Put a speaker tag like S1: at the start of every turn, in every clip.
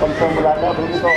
S1: Pencong Belanda begitu.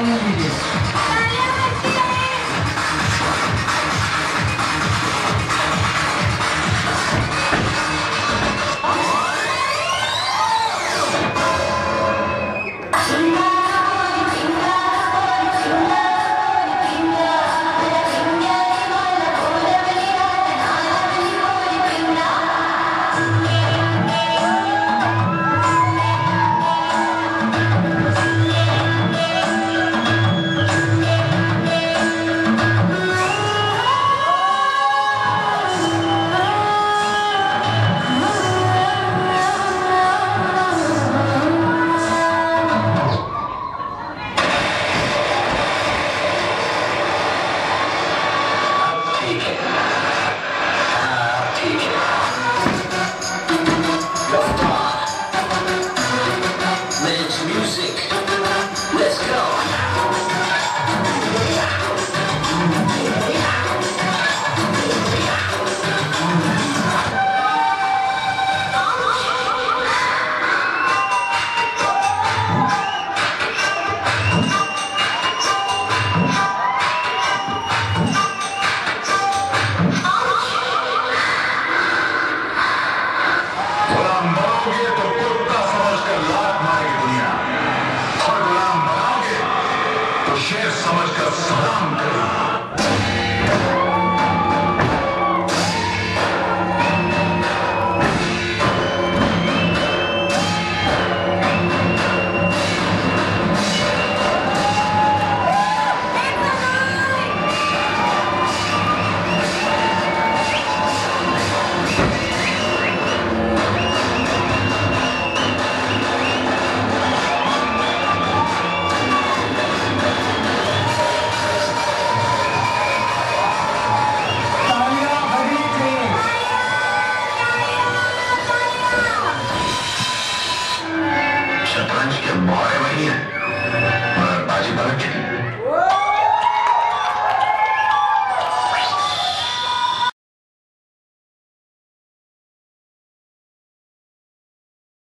S1: выполнил видео. महाराज के मौरे वही है और बाजी बाजी चली